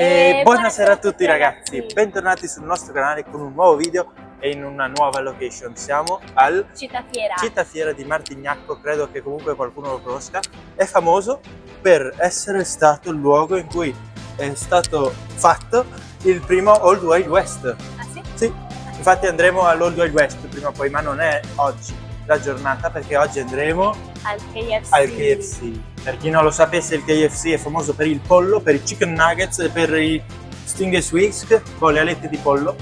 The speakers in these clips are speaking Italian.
E buonasera a tutti ragazzi, bentornati sul nostro canale con un nuovo video e in una nuova location. Siamo al Città Fiera. Città Fiera di Martignacco, credo che comunque qualcuno lo conosca. È famoso per essere stato il luogo in cui è stato fatto il primo Old Wild West. Ah sì? Sì, infatti andremo all'Old Wild West prima o poi, ma non è oggi la giornata perché oggi andremo Al KFC. al KFC. Per chi non lo sapesse, il KFC è famoso per il pollo, per i chicken nuggets, e per i stingus whisk, con le alette di pollo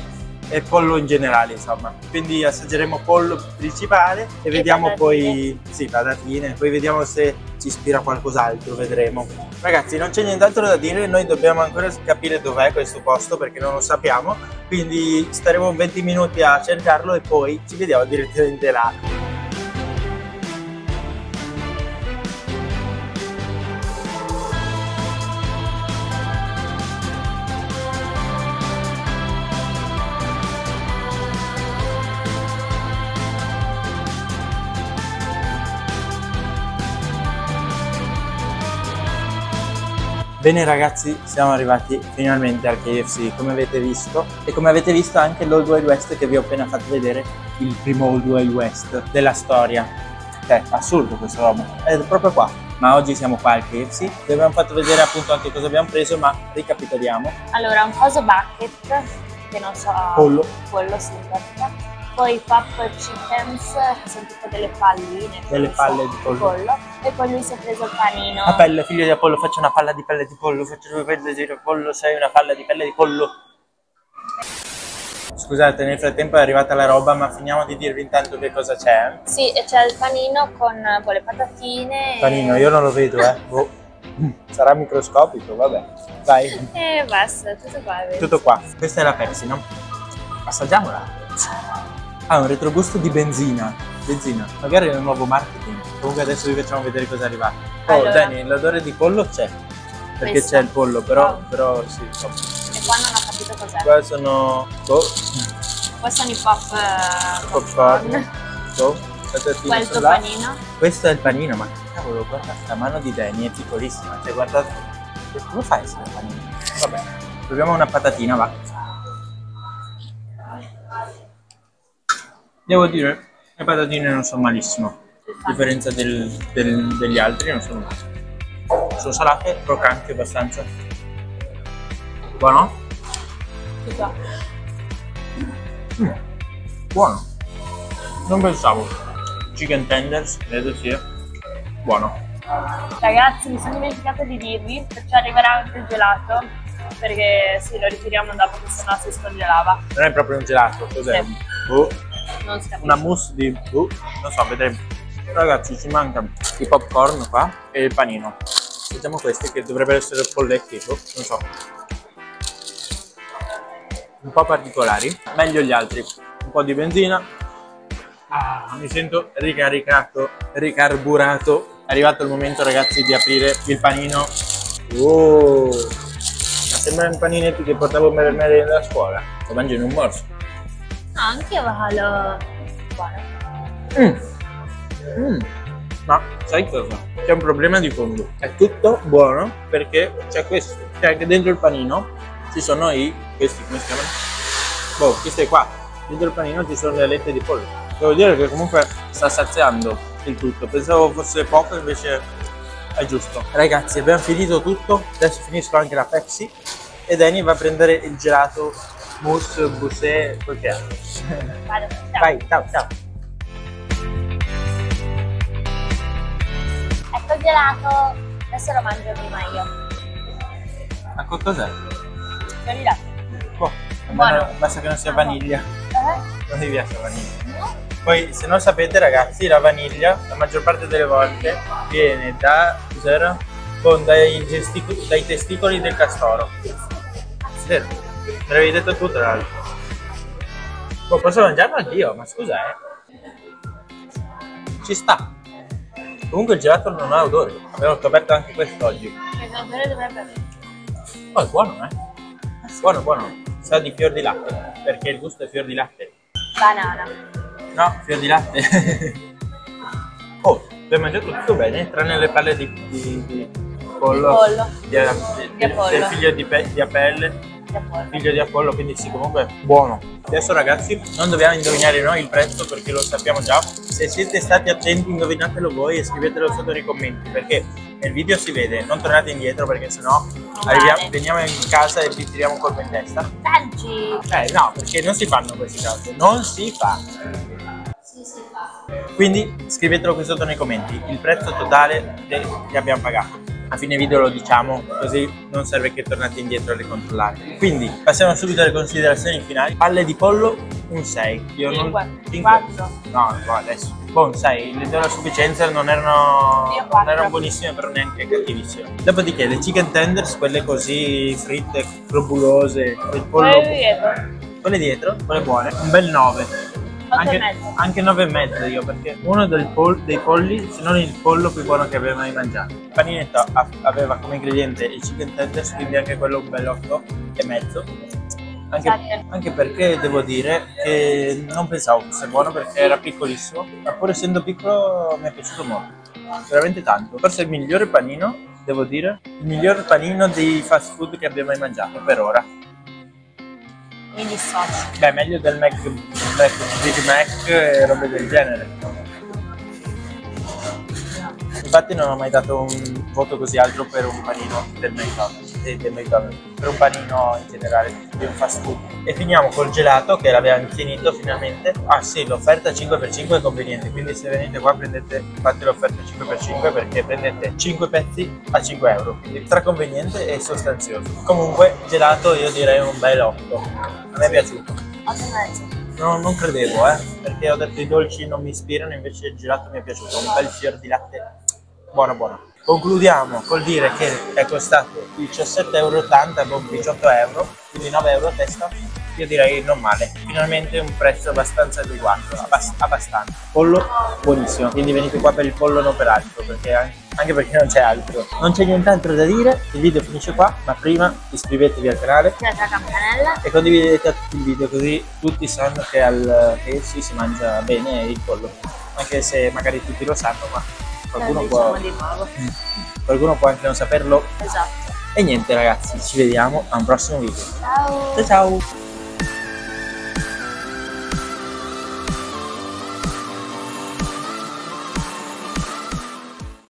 e pollo in generale, insomma. Quindi assaggeremo pollo principale e, E vediamo patatine. poi sì, patatine, poi vediamo se ci ispira qualcos'altro, vedremo. Ragazzi, non c'è nient'altro da dire, noi dobbiamo ancora capire dov'è questo posto perché non lo sappiamo, quindi staremo 20 minuti a cercarlo e poi ci vediamo direttamente là. Bene ragazzi, siamo arrivati finalmente al KFC, come avete visto, e come avete visto anche l'Old Wild West che vi ho appena fatto vedere, il primo Old Wild West della storia. Cioè, assurdo questo roba, è proprio qua. Ma oggi siamo qua al KFC, vi abbiamo fatto vedere appunto anche cosa abbiamo preso, ma ricapitoliamo. Allora, un coso bucket, che non so... Pollo. Pollo, sì, bucket. Poi i pop chickens, che sono tipo delle palline. Delle so, palle di pollo. E poi lui si è preso il panino. La pelle, figlio di Apollo, faccio una palla di pelle di pollo, faccio due pelle di pollo, sei una palla di pelle di pollo. Scusate, nel frattempo è arrivata la roba, ma finiamo di dirvi intanto che cosa c'è. Sì, e c'è il panino con, con le patatine. e- Panino, io non lo vedo, eh. Boh. Sarà microscopico, vabbè. Dai, E basta, tutto qua. tutto qua. Questa è la Pepsi, no? Assaggiamola. Ha un retrogusto di benzina. Benzina. Magari è un nuovo marketing. Comunque adesso vi facciamo vedere cosa arriva. Oh, Allora. Dani, l'odore di pollo c'è. Perché Questo. c'è il pollo, però, Oh. però sì, insomma. E qua non ho capito cos'è. Qua sono boh, Qua sono i pop eh, popcorn. Sono là. panino. Questo è il panino, ma cavolo, guarda sta mano di Danny, è piccolissima. Cioè, guardate. Come fai a essere panino? Vabbè, proviamo una patatina, va. Devo dire, le patatine non sono malissimo. A differenza del- del- degli altri, non sono male. Sono salate, croccanti abbastanza. Buono? Mm, buono. Non pensavo. Chicken tenders, credo sia. Buono. Ragazzi, mi sono dimenticata di dirvi, perciò arriverà anche il gelato, perché sì, lo ritiriamo dopo che sennò si scongelava. Non è proprio un gelato, cos'è? Sì. Capisce. Una mousse di... boh, non so, vedremo. Ragazzi, ci mancano i popcorn qua e il panino. Vediamo questi che dovrebbero essere polletti, boh, non so. Un po' particolari. Meglio gli altri. Un po' di benzina. Ah, mi sento ricaricato, ricarburato. È arrivato il momento, ragazzi, di aprire il panino. Ma sembrano i paninetti che portavo per merenda a scuola. Lo mangio in un morso. Anche io lo... Buono. Mm. Mm. Ma sai cosa? C'è un problema di fondo. È tutto buono perché c'è questo. Cioè che dentro il panino ci sono i. questi come si chiamano? Boh, questi qua. Dentro il panino ci sono le alette di pollo. Devo dire che comunque sta saziando il tutto. Pensavo fosse poco, invece è giusto. Ragazzi, abbiamo finito tutto. Adesso finisco anche la Pepsi. E Danny va a prendere il gelato mousse, boussé, quel che è. Vado. Ciao. Vai, ciao, ciao. Ecco il gelato. Adesso lo mangio prima io. Ma co- cos'è? Fiori là. Boh, Buono. basta che non sia vaniglia. Eh? Non mi piace la vaniglia. No? Poi, se non sapete, ragazzi, la vaniglia la maggior parte delle volte viene da cos'era? Con dai, dai testicoli del castoro. Vero? Me l'avevi detto tu, tra l'altro. Boh, posso mangiarlo anch'io, ma scusa, eh. Ci sta. Comunque il gelato non ha odore. Abbiamo scoperto anche questo oggi. Oh, è buono, eh? Buono, buono. Sa di fior di latte, perché il gusto è fior di latte. Banana. No, fior di latte. oh, abbiamo mangiato tutto bene, tranne le palle di, di, di, pollo, pollo. di- di- Di Apollo. del figlio di, Pe- di Apelle, Di. Figlio di Apollo, quindi sì, comunque buono. Adesso ragazzi non dobbiamo indovinare noi il prezzo perché lo sappiamo già. Se siete stati attenti indovinatelo voi e scrivetelo sotto nei commenti perché nel video si vede, non tornate indietro perché sennò arriviamo, veniamo in casa e vi tiriamo un colpo in testa. Tanci. Eh no, perché non si fanno queste cose, non si fa. Sì, si fa. Quindi scrivetelo qui sotto nei commenti, il prezzo totale che abbiamo pagato. A fine video lo diciamo, così non serve che tornate indietro a ricontrollare. Quindi passiamo subito alle considerazioni finali. Palle di pollo, un 6. Io non... Cinque. Cinque? Quattro. No, no, adesso. Buon 6, le do la sufficienza, non erano, non erano buonissime però neanche cattivissime. Dopodiché le chicken tenders, quelle così fritte, globulose, il pollo... Poi dietro. Quelle dietro, quelle buone, un bel 9. Anche, e mezzo. anche 9 e mezzo io perché uno del pol- dei polli, se non il pollo più buono che avevo mai mangiato. Il paninetto aveva come ingrediente il chicken tenders, quindi anche quello un bel 8 e mezzo. Anche, Sette. anche perché devo dire che non pensavo fosse buono perché era piccolissimo, ma pur essendo piccolo mi è piaciuto molto, veramente tanto. Forse il migliore panino, devo dire, il miglior panino di fast food che abbia mai mangiato per ora. Mi dissocio. Beh, meglio del Mac, Mac Big Mac e robe del genere. Infatti non ho mai dato un voto così alto per un panino del McDonald's, eh, per un panino in generale di un fast food. E finiamo col gelato che l'abbiamo finito finalmente. Ah sì, l'offerta 5x5 è conveniente, quindi se venite qua prendete, fate l'offerta 5x5 perché prendete 5 pezzi a 5 euro, quindi tra conveniente e sostanzioso. Comunque gelato io direi un bel 8, a me è piaciuto. E mezzo. No, non credevo, eh, perché ho detto i dolci non mi ispirano, invece il gelato mi è piaciuto, un bel fior di latte buono buono. Concludiamo col dire che è costato 17,80 euro, con 18 euro, quindi 9 euro a testa, io direi non male. Finalmente un prezzo abbastanza adeguato, abbas- abbastanza. Pollo buonissimo, quindi venite qua per il pollo, non per altro, perché anche, anche perché non c'è altro. Non c'è nient'altro da dire, il video finisce qua, ma prima iscrivetevi al canale, Attivate la campanella. e condividete tutti il video così tutti sanno che, al, sì, si mangia bene il pollo anche se magari tutti lo sanno ma qualcuno, Lo può, diciamo qualcuno può anche non saperlo Esatto. e niente ragazzi ci vediamo a un prossimo video Ciao. ciao ciao